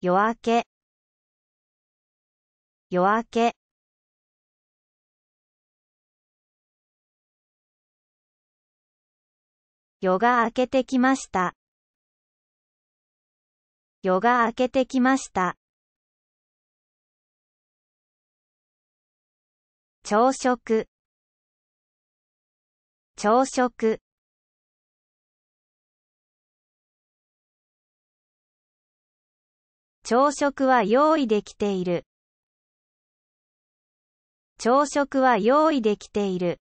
夜明け。夜明け。夜が明けてきました。夜が明けてきました。朝食。朝食。朝食は用意できている。朝食は用意できている。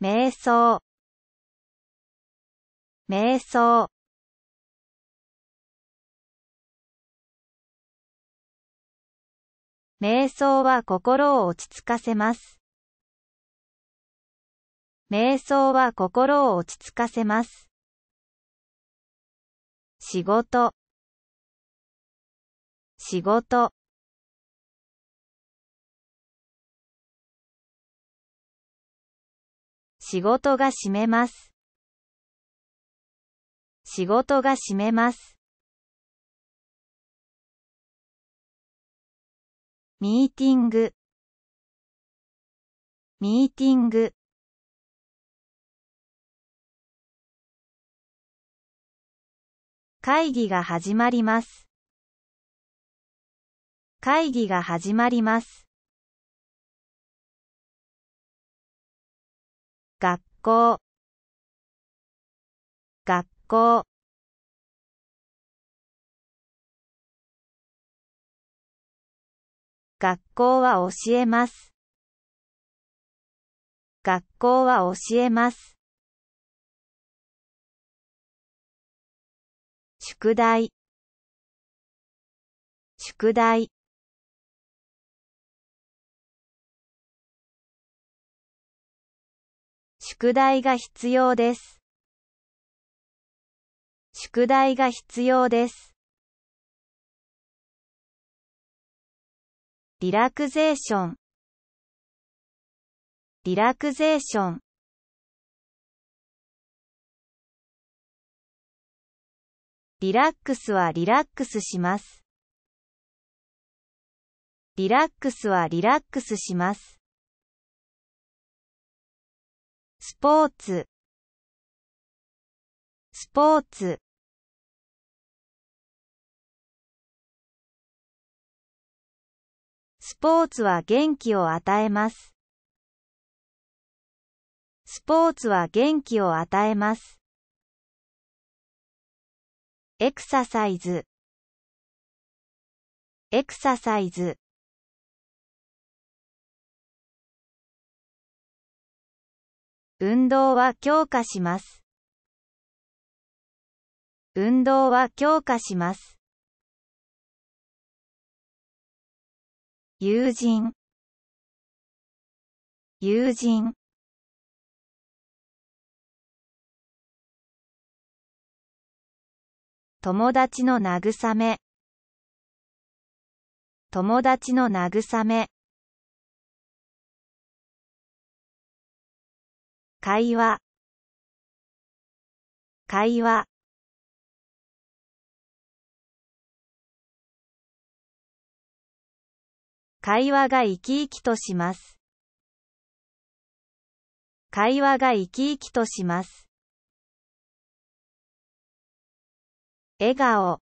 瞑想瞑想瞑想は心を落ち着かせます。瞑想は心を落ち着かせます。仕事。仕事。仕事が閉めます。仕事が閉めます。ミーティング。ミーティング。会議が始まります。会議が始まります。学校学校学校は教えます。学校は教えます。宿題宿題宿題が必要です。宿題が必要です。リラクゼーションリラクゼーションリラックスはリラックスします。リラックスはリラックスします。スポーツスポーツスポーツは元気を与えます。スポーツは元気を与えます。エクササイズエクササイズ運動は強化します。運動は強化します。友人友人友達の慰め。友達の慰め。会話。会話。会話が生き生きとします。会話が生き生きとします。笑顔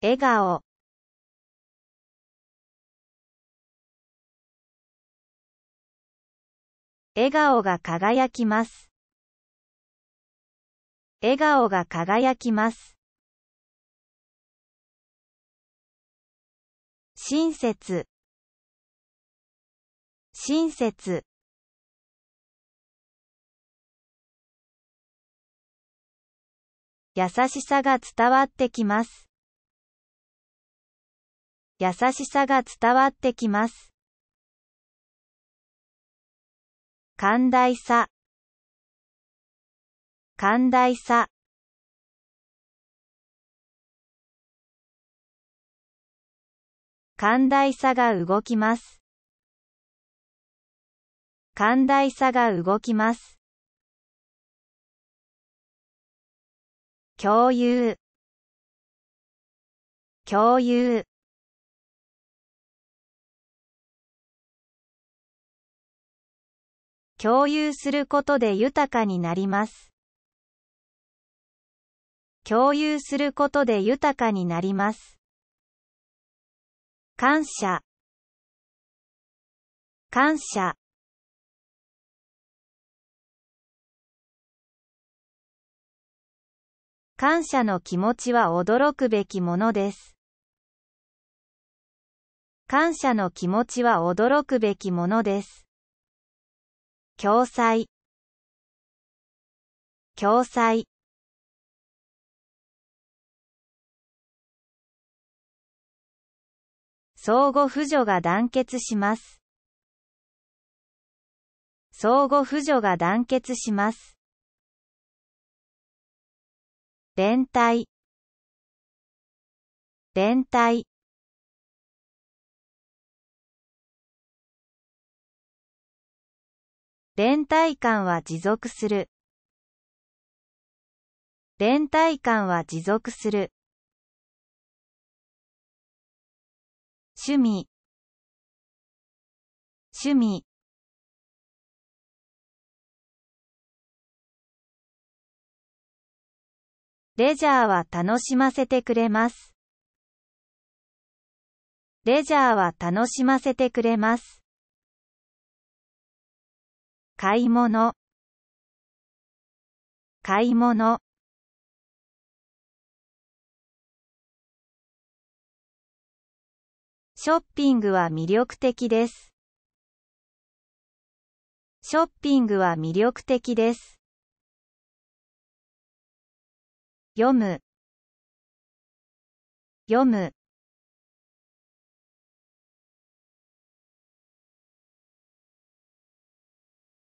笑顔笑顔が輝きます。笑顔が輝きます。親切親切優しさが伝わってきます。優しさが伝わってきます。寛大さ寛大さ寛大さが動きます。寛大さが動きます。共有共有共有することで豊かになります。共有することで豊かになります。感謝感謝感謝の気持ちは驚くべきものです。感謝の気持ちは驚くべきものです。共済共済相互扶助が団結します。相互扶助が団結します。連帯連帯連帯感は持続する。連帯感は持続する。趣味趣味レジャーは楽しませてくれます。レジャーは楽しませてくれます。買い物買い物ショッピングは魅力的です。ショッピングは魅力的です。読む読む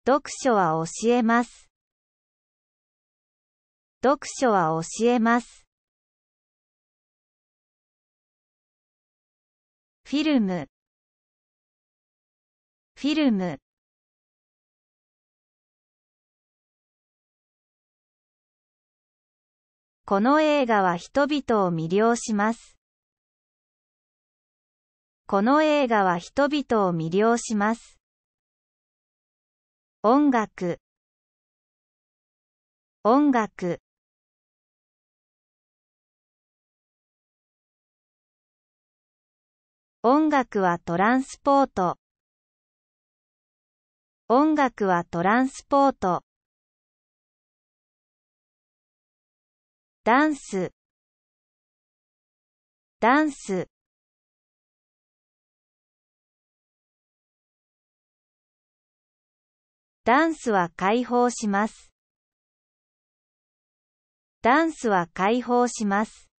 読書は教えます。読書は教えます。フィルムフィルムこの映画は人々を魅了します。この映画は人々を魅了します。音楽音楽音楽はトランスポート音楽はトランスポートダンスダンスダンスは解放します。ダンスは解放します。